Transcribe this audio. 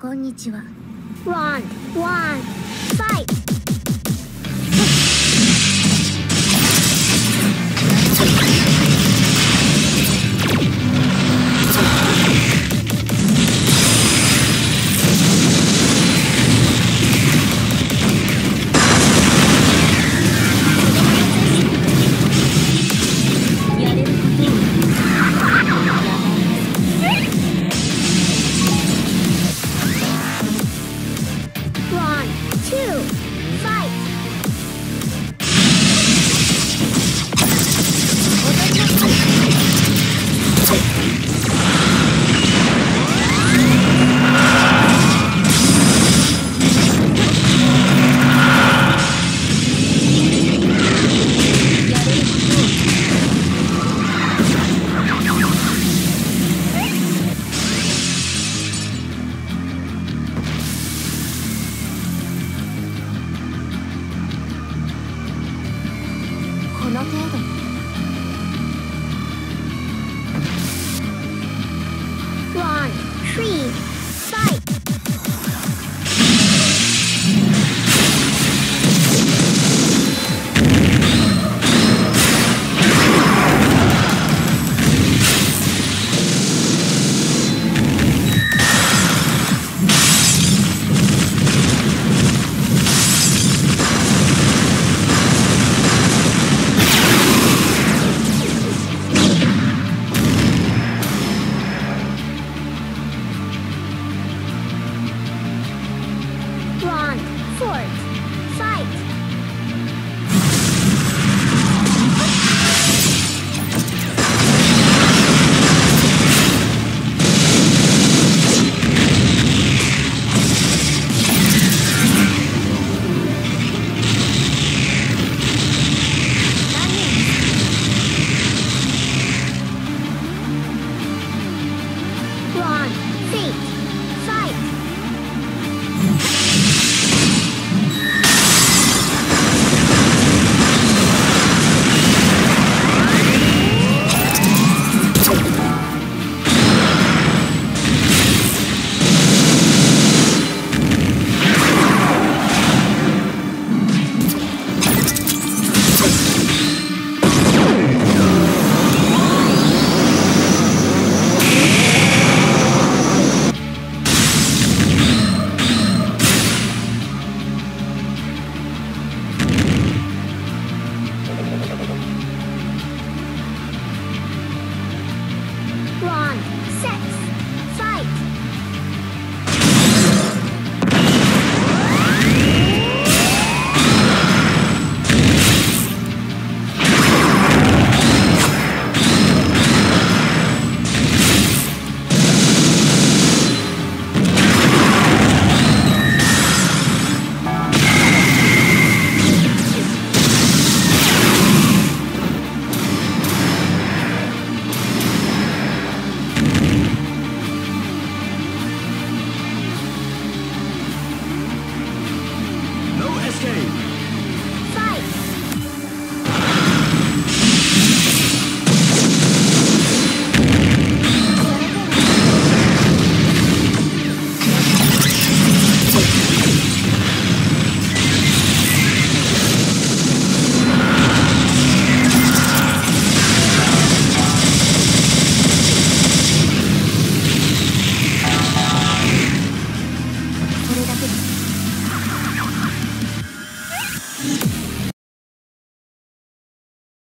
こんにちは。ワンワンファイ too. この程度」 Right.